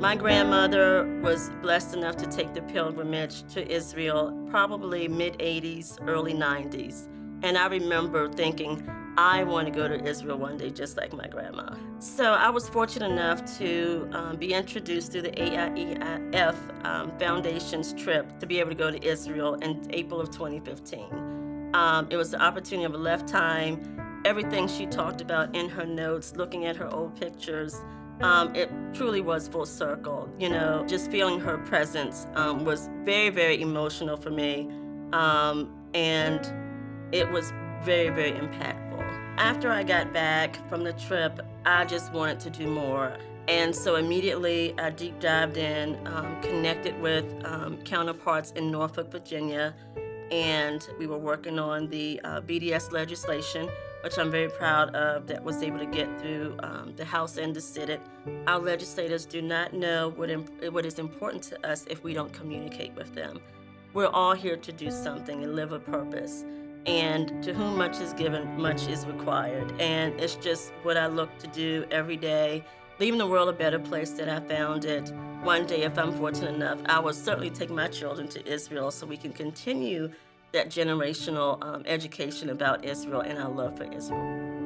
My grandmother was blessed enough to take the pilgrimage to Israel probably mid 80s, early 90s. And I remember thinking, I want to go to Israel one day just like my grandma. So I was fortunate enough to um, be introduced through the AIEF um, Foundation's trip to be able to go to Israel in April of 2015. Um, it was the opportunity of a lifetime. Everything she talked about in her notes, looking at her old pictures, um, it truly was full circle. You know, just feeling her presence um, was very, very emotional for me. Um, and it was very, very impactful. After I got back from the trip, I just wanted to do more. And so immediately I deep dived in, um, connected with um, counterparts in Norfolk, Virginia, and we were working on the uh, BDS legislation, which I'm very proud of, that was able to get through um, the House and the Senate. Our legislators do not know what, what is important to us if we don't communicate with them. We're all here to do something and live a purpose. And to whom much is given, much is required. And it's just what I look to do every day, leaving the world a better place than I found it. One day, if I'm fortunate enough, I will certainly take my children to Israel so we can continue that generational um, education about Israel and our love for Israel.